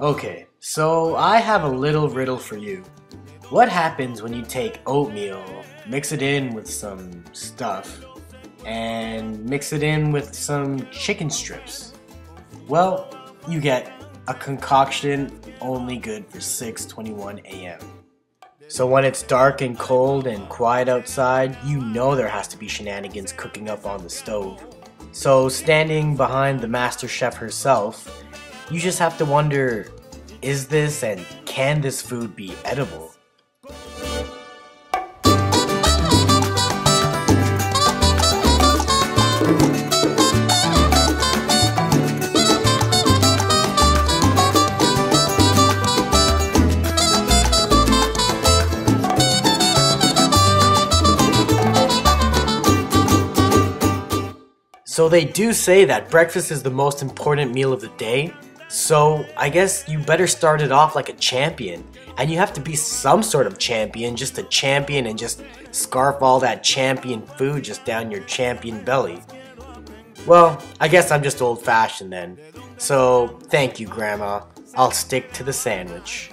Okay, so I have a little riddle for you. What happens when you take oatmeal, mix it in with some stuff, and mix it in with some chicken strips? Well, you get a concoction only good for 6:21 a.m. So when it's dark and cold and quiet outside, you know there has to be shenanigans cooking up on the stove. So standing behind the master chef herself, you just have to wonder, is this and can this food be edible? So they do say that breakfast is the most important meal of the day. So I guess you better start it off like a champion. And you have to be some sort of champion, just a champion and just scarf all that champion food just down your champion belly. Well, I guess I'm just old fashioned then. So thank you, Grandma. I'll stick to the sandwich.